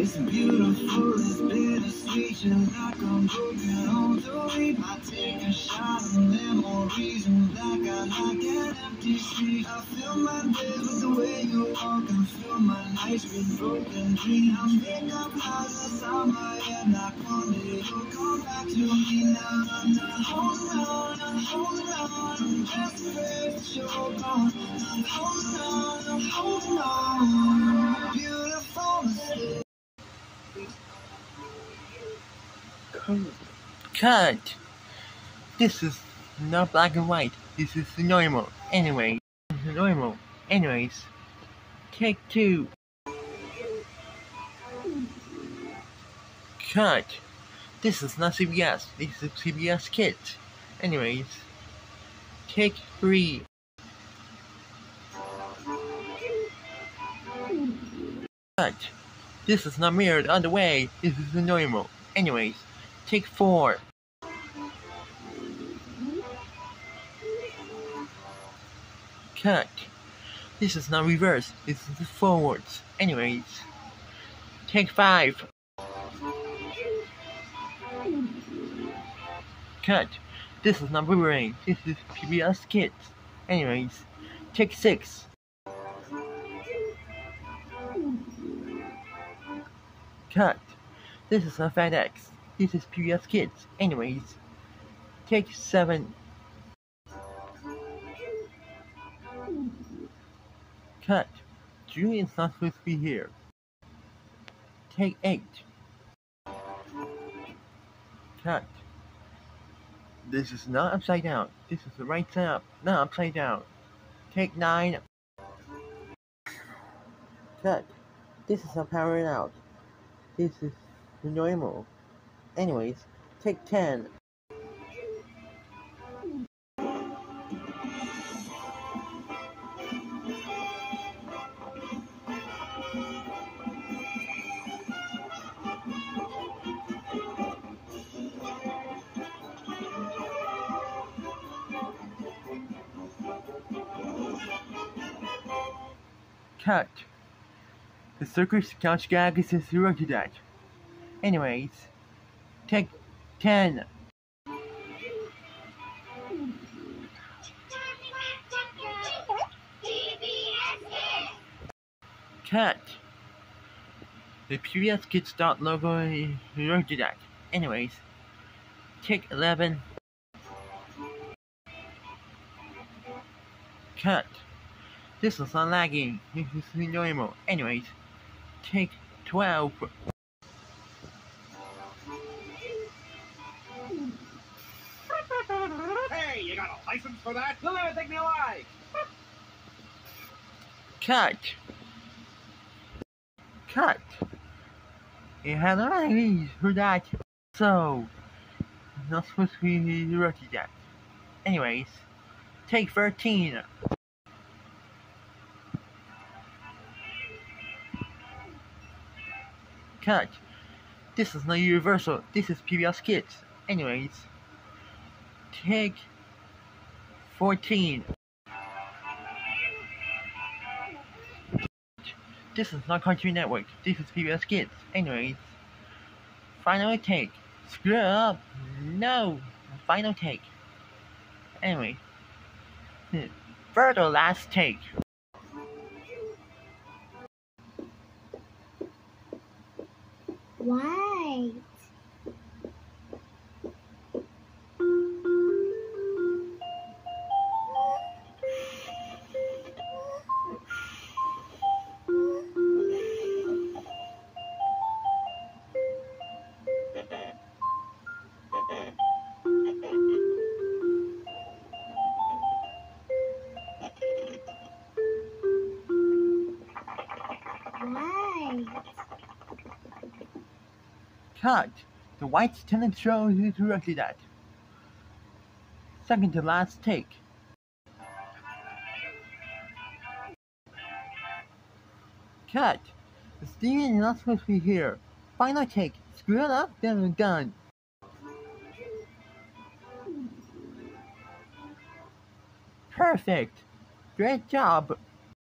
It's beautiful, it's bittersweet. You're like I'm broken home to read. I take a shot of memories and black out like an empty street. I fill my days with the way you walk and fill my nights with broken dreams. I make up lies inside my head like one day you'll come back to me now. I'm not holding on, I'm holding on. I'm that you're gone. I'm holding on, I'm holding on. Cut! This is not black and white. This is normal. Anyway, normal. Anyways, take two. Cut! This is not CBS. This is CBS Kids. Anyways, take three. Cut! This is not mirrored on the way. This is normal. Anyways, take four. Cut. This is not reverse. This is forwards. Anyways, take five. Cut. This is not boomerang. This is PBS Kids. Anyways, take six. Cut. This is a FedEx. This is PBS Kids. Anyways, take seven. Cut. Julian's not supposed to be here. Take eight. Cut. This is not upside down. This is the right side up, not upside down. Take nine. Cut. This is a powered out. This is normal. Anyways, take 10. Cut. The circus couch gag is a zero to that. Anyways, take 10. Cut. The Kids dot logo is to that. Anyways, take 11. Cut. This is not lagging. This is normal. Anyways, take 12. License for that? You'll never take me alive. Cut. Cut. It had already for that. So, not supposed to be rookie that. Anyways, take 13. Cut. This is not Universal. This is PBS Kids. Anyways, take 14. This is not Cartoon Network. This is PBS Kids. Anyways, final take. Screw up. No. Final take. Anyway. Further last take. White. Cut. The White's tenant show is directly that. Second to last take. Cut. The Steven is not supposed to be here. Final take. Screw it up, then we're done. Perfect. Great job.